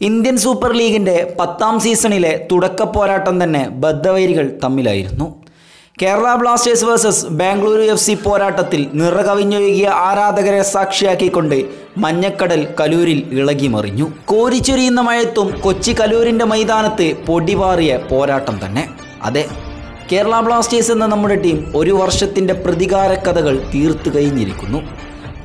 Indian super ലീഗിന്റെ പത്താം സീസണിലെ തുടക്ക പോരാട്ടം തന്നെ ബദ്ധവൈരികൾ തമ്മിലായിരുന്നു. Kerala Blasters versus Bengaluru F C പോരാട്ടത്തിൽ നിറകവിഞ്ഞൊഴുകിയ ആരാധകരെ സാക്ഷിയാക്കിക്കൊണ്ട് മഞ്ഞക്കടൽ കലൂരിൽ ഇളകി മറിഞ്ഞു. കോരിച്ചൊരിയുന്ന മഴത്തും കൊച്ചി കലൂരിന്റെ മൈതാനത്ത് പൊടിപാറിയ പോരാട്ടം തന്നെ. അതെ കേരള ബ്ലാസ്റ്റേഴ്സ് എന്ന നമ്മുടെ ടീം ഒരു വർഷത്തിന്റെ പ്രതികാര കഥകൾ തീർത്തു കഴിഞ്ഞിരിക്കുന്നു.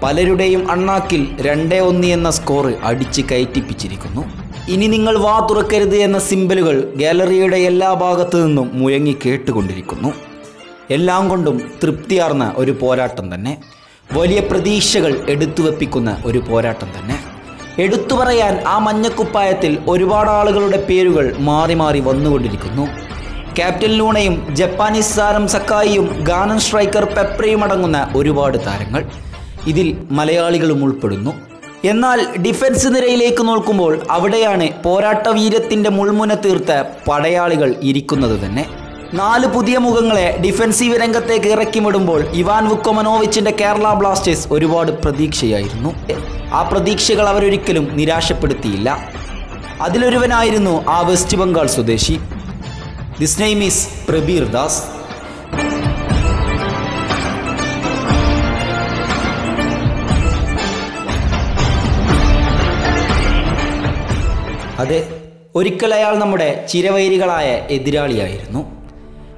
പലരുടെയും അണ്ണാക്കിൽ രണ്ടേ ഒന്ന് എന്ന സ്കോർ അടിച്ച് കയറ്റിപ്പിച്ചിരിക്കുന്നു. ഇനി നിങ്ങൾ വാ തുറക്കരുത് എന്ന സിമ്പലുകൾ ഗാലറിയുടെ എല്ലാ ഭാഗത്തു നിന്നും മുഴങ്ങി കേട്ടുകൊണ്ടിരിക്കുന്നു. എല്ലാം കൊണ്ടും തൃപ്തിയാർന്ന ഒരു പോരാട്ടം തന്നെ. വലിയ പ്രതീക്ഷകൾ എടുത്തുവെപ്പിക്കുന്ന ഒരു പോരാട്ടം തന്നെ. എടുത്തു പറയാൻ ആ മഞ്ഞക്കുപ്പായത്തിൽ ഒരുപാട് ആളുകളുടെ പേരുകൾ മാറി മാറി വന്നുകൊണ്ടിരിക്കുന്നു. ക്യാപ്റ്റൻ ലൂണയും ജപ്പാനീസ് താരം സക്കായിയും ഗാനൻ സ്ട്രൈക്കർ പെപ്രയും അടങ്ങുന്ന ഒരുപാട് താരങ്ങൾ. ഇതിൽ മലയാളികളും ഉൾപ്പെടുന്നു. എന്നാൽ ഡിഫൻസ് നിരയിലേക്ക് നോക്കുമ്പോൾ അവിടെയാണ് പോരാട്ട വീരത്തിന്റെ മുൾമുന തീർത്ത പടയാളികൾ ഇരിക്കുന്നത് തന്നെ. നാല് പുതിയ മുഖങ്ങളെ ഡിഫൻസീവ് രംഗത്തേക്ക് ഇറക്കിവിടുമ്പോൾ ഇവാൻ വുക്കൊമനോവിച്ചിന്റെ കേരള ബ്ലാസ്റ്റേഴ്സ് ഒരുപാട് പ്രതീക്ഷയായിരുന്നു. ആ പ്രതീക്ഷകൾ അവരൊരിക്കലും നിരാശപ്പെടുത്തിയില്ല. അതിലൊരുവനായിരുന്നു ആ വെസ്റ്റ് ബംഗാൾ സ്വദേശി. ദിസ് നെയ്മീസ് പ്രബീർ ദാസ് അതെ ഒരിക്കൽ അയാൾ നമ്മുടെ ചിരവൈരികളായ എതിരാളിയായിരുന്നു.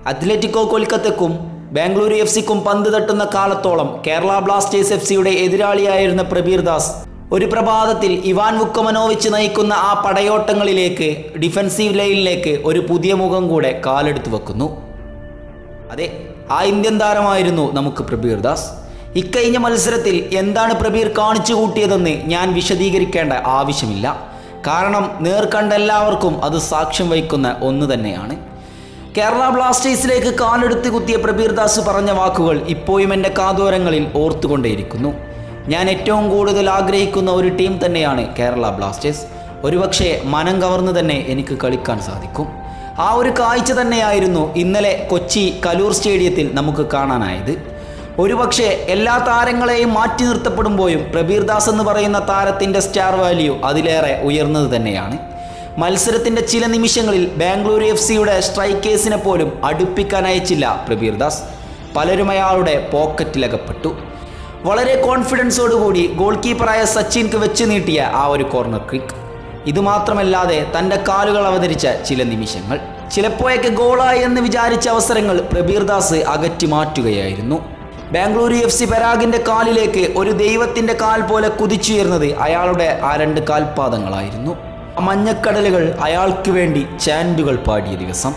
അത്ലറ്റിക്കോ കൊൽക്കത്തക്കും ബാംഗ്ലൂരു എഫ് സിക്കും പന്ത് തട്ടുന്ന കാലത്തോളം കേരള ബ്ലാസ്റ്റേഴ്സ് എഫ് സിയുടെ എതിരാളിയായിരുന്ന പ്രബീർ ദാസ് ഒരു പ്രഭാതത്തിൽ ഇവാൻ വുക്കമനോവിച്ച് നയിക്കുന്ന ആ പടയോട്ടങ്ങളിലേക്ക് ഡിഫൻസീവ് ലൈനിലേക്ക് ഒരു പുതിയ മുഖം കൂടെ കാലെടുത്തു വെക്കുന്നു. അതെ ആ ഇന്ത്യൻ താരമായിരുന്നു നമുക്ക് പ്രബീർ ദാസ്. ഇക്കഴിഞ്ഞ മത്സരത്തിൽ എന്താണ് പ്രബീർ കാണിച്ചു കൂട്ടിയതെന്ന് ഞാൻ വിശദീകരിക്കേണ്ട ആവശ്യമില്ല. കാരണം നേർക്കണ്ട എല്ലാവർക്കും അത് സാക്ഷ്യം വഹിക്കുന്ന ഒന്ന് തന്നെയാണ്. കേരള ബ്ലാസ്റ്റേഴ്സിലേക്ക് കാലെടുത്ത് കുത്തിയ പ്രബീർ ദാസ് പറഞ്ഞ വാക്കുകൾ ഇപ്പോഴും എന്റെ കാതോരങ്ങളിൽ ഓർത്തുകൊണ്ടേയിരിക്കുന്നു. ഞാൻ ഏറ്റവും കൂടുതൽ ആഗ്രഹിക്കുന്ന ഒരു ടീം തന്നെയാണ് കേരള ബ്ലാസ്റ്റേഴ്സ്. ഒരുപക്ഷെ മനം കവർന്ന് തന്നെ എനിക്ക് കളിക്കാൻ സാധിക്കും. ആ ഒരു കാഴ്ച തന്നെയായിരുന്നു ഇന്നലെ കൊച്ചി കലൂർ സ്റ്റേഡിയത്തിൽ നമുക്ക് കാണാനായത്. ഒരുപക്ഷെ എല്ലാ താരങ്ങളെയും മാറ്റി നിർത്തപ്പെടുമ്പോഴും പ്രബീർ ദാസ് എന്ന് പറയുന്ന താരത്തിന്റെ സ്റ്റാർ വാല്യൂ അതിലേറെ ഉയർന്നത് തന്നെയാണ്. മത്സരത്തിന്റെ ചില നിമിഷങ്ങളിൽ ബാംഗ്ലൂർ എഫ് സിയുടെ സ്ട്രൈക്കേഴ്സിനെ പോലും അടുപ്പിക്കാൻ അയച്ചില്ല പ്രബീർ ദാസ്. പലരും അയാളുടെ പോക്കറ്റിലകപ്പെട്ടു. വളരെ കോൺഫിഡൻസോടുകൂടി ഗോൾ കീപ്പറായ സച്ചിൻക്ക് വെച്ച് നീട്ടിയ ആ ഒരു കോർണർ ക്രിക്ക് ഇതുമാത്രമല്ലാതെ തന്റെ കാലുകൾ അവതരിച്ച ചില നിമിഷങ്ങൾ. ചിലപ്പോഴൊക്കെ ഗോളായി എന്ന് വിചാരിച്ച അവസരങ്ങൾ പ്രബീർ ദാസ് അകറ്റി മാറ്റുകയായിരുന്നു. ബാംഗ്ലൂരു എഫ് സി പരാഗിന്റെ കാലിലേക്ക് ഒരു ദൈവത്തിന്റെ കാൽ പോലെ കുതിച്ചുയർന്നത് അയാളുടെ ആ രണ്ട് കാൽപാദങ്ങളായിരുന്നു. ആ മഞ്ഞക്കടലുകൾ അയാൾക്ക് വേണ്ടി ചാൻഡുകൾ പാടിയ ദിവസം.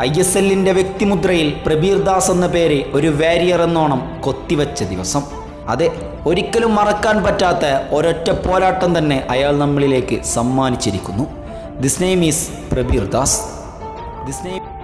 ഐ എസ് എല്ലിന്റെ വ്യക്തിമുദ്രയിൽ പ്രബീർ ദാസ് എന്ന പേര് ഒരു വാരിയർ എന്നോണം കൊത്തിവെച്ച ദിവസം. അതെ ഒരിക്കലും മറക്കാൻ പറ്റാത്ത ഒരൊറ്റ പോരാട്ടം തന്നെ അയാൾ നമ്മളിലേക്ക് സമ്മാനിച്ചിരിക്കുന്നു. This name is Prabir Das. This name